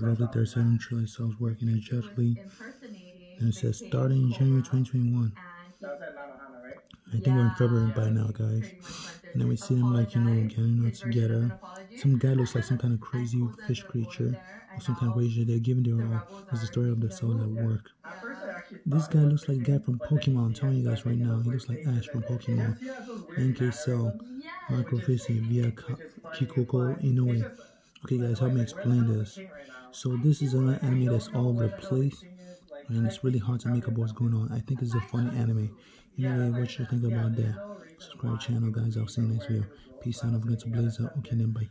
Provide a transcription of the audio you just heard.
roughly 37 trillion cells working energetically. And it says starting January 2021. I think we're in February by now, guys. And then we see them like, you know, getting all together. Some guy looks like some kind of crazy fish creature or some kind of creature. They're giving their all. It's the uh, story of the cells at work. This guy looks like a guy from Pokemon. I'm telling you guys right now. He looks like Ash from Pokemon. NK Cell, Macrophage via Kikuko Inoue. Okay, guys, help me explain this. So this is an anime that's all over the place. And it's really hard to make up what's going on. I think it's a funny anime. Anyway, what you think about that? Subscribe channel, guys. I'll see you next video. Peace out. Don't forget to blaze up. Okay, then bye.